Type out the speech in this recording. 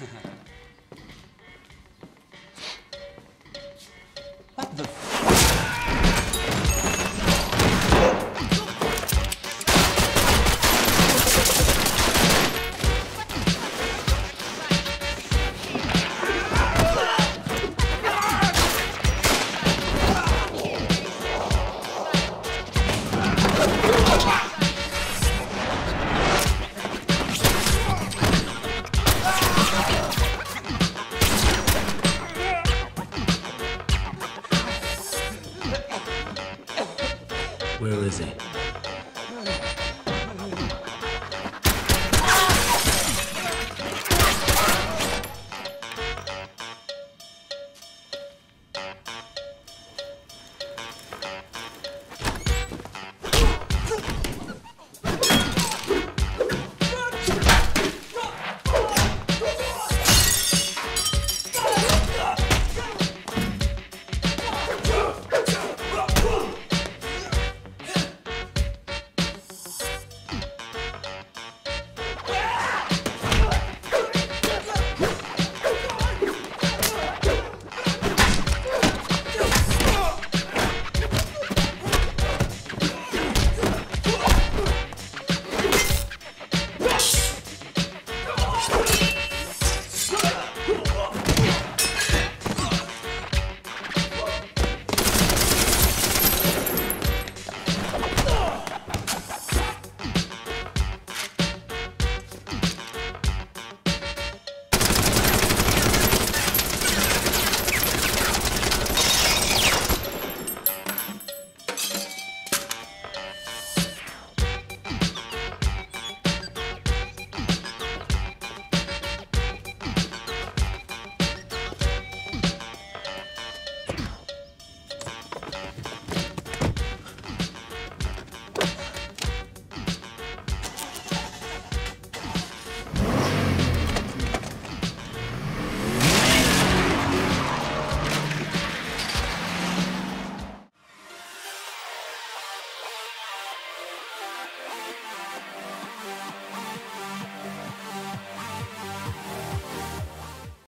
Yeah. Where is he?